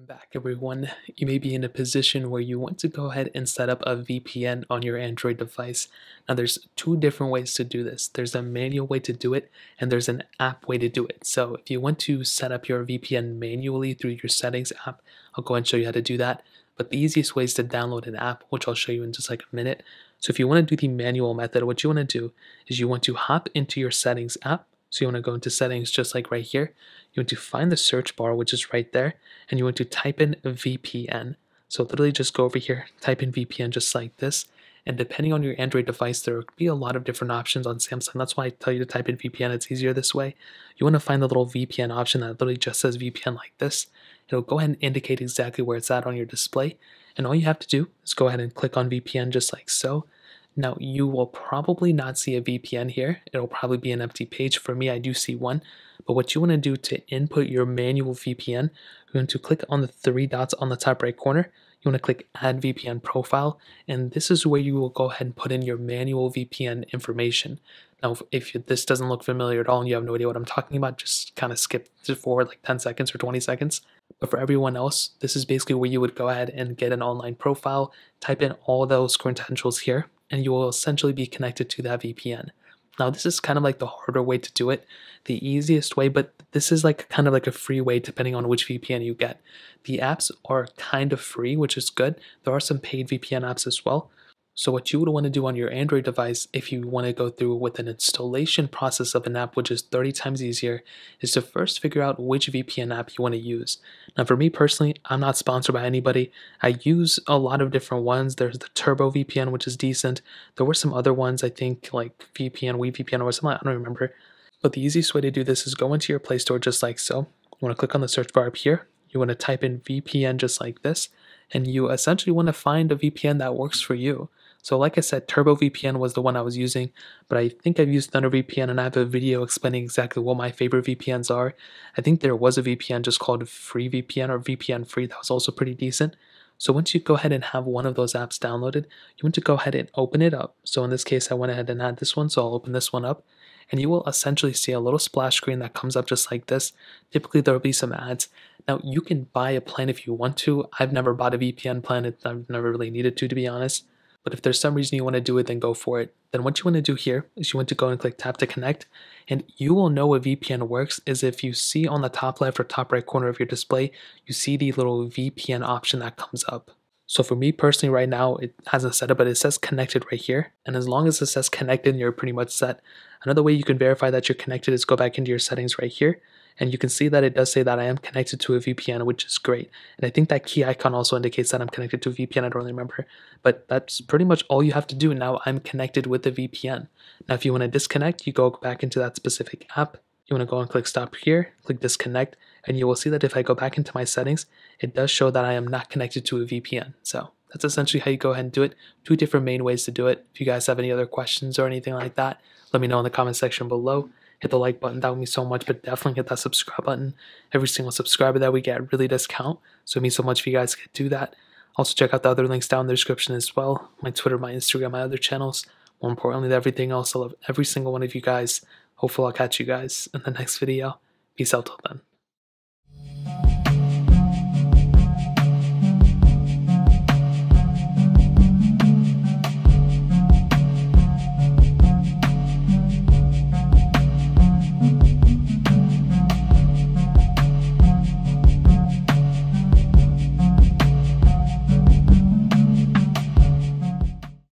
Welcome back everyone. You may be in a position where you want to go ahead and set up a VPN on your Android device. Now there's two different ways to do this. There's a manual way to do it and there's an app way to do it. So if you want to set up your VPN manually through your settings app, I'll go ahead and show you how to do that. But the easiest way is to download an app, which I'll show you in just like a minute. So if you want to do the manual method, what you want to do is you want to hop into your settings app so you want to go into settings just like right here. You want to find the search bar, which is right there, and you want to type in VPN. So literally just go over here, type in VPN just like this. And depending on your Android device, there will be a lot of different options on Samsung. That's why I tell you to type in VPN. It's easier this way. You want to find the little VPN option that literally just says VPN like this. It'll go ahead and indicate exactly where it's at on your display. And all you have to do is go ahead and click on VPN just like so. Now, you will probably not see a VPN here. It'll probably be an empty page. For me, I do see one. But what you want to do to input your manual VPN, you're going to click on the three dots on the top right corner. You want to click Add VPN Profile, and this is where you will go ahead and put in your manual VPN information. Now, if this doesn't look familiar at all and you have no idea what I'm talking about, just kind of skip forward like 10 seconds or 20 seconds. But for everyone else, this is basically where you would go ahead and get an online profile, type in all those credentials here, and you will essentially be connected to that VPN. Now, this is kind of like the harder way to do it, the easiest way, but this is like kind of like a free way depending on which VPN you get. The apps are kind of free, which is good. There are some paid VPN apps as well, so what you would want to do on your Android device if you want to go through with an installation process of an app which is 30 times easier is to first figure out which VPN app you want to use. Now for me personally, I'm not sponsored by anybody. I use a lot of different ones. There's the Turbo VPN which is decent. There were some other ones I think like VPN, WeVPN or something, I don't remember. But the easiest way to do this is go into your Play Store just like so. You want to click on the search bar up here. You want to type in VPN just like this and you essentially want to find a VPN that works for you. So like I said, Turbo VPN was the one I was using, but I think I've used Thunder VPN and I have a video explaining exactly what my favorite VPNs are. I think there was a VPN just called Free VPN or VPN Free that was also pretty decent. So once you go ahead and have one of those apps downloaded, you want to go ahead and open it up. So in this case, I went ahead and had this one, so I'll open this one up. And you will essentially see a little splash screen that comes up just like this. Typically, there will be some ads. Now, you can buy a plan if you want to. I've never bought a VPN plan. I've never really needed to, to be honest. But if there's some reason you want to do it, then go for it. Then what you want to do here is you want to go and click tap to connect. And you will know a VPN works is if you see on the top left or top right corner of your display, you see the little VPN option that comes up. So for me personally right now, it hasn't set up, but it says connected right here. And as long as it says connected, you're pretty much set. Another way you can verify that you're connected is go back into your settings right here and you can see that it does say that I am connected to a VPN, which is great. And I think that key icon also indicates that I'm connected to a VPN. I don't really remember, but that's pretty much all you have to do. Now I'm connected with the VPN. Now, if you want to disconnect, you go back into that specific app. You want to go and click stop here, click disconnect, and you will see that if I go back into my settings, it does show that I am not connected to a VPN. So that's essentially how you go ahead and do it. Two different main ways to do it. If you guys have any other questions or anything like that, let me know in the comment section below hit the like button. That would mean so much, but definitely hit that subscribe button. Every single subscriber that we get really does count. So it means so much if you guys could do that. Also, check out the other links down in the description as well my Twitter, my Instagram, my other channels. More importantly, than everything else. I love every single one of you guys. Hopefully, I'll catch you guys in the next video. Peace out till then.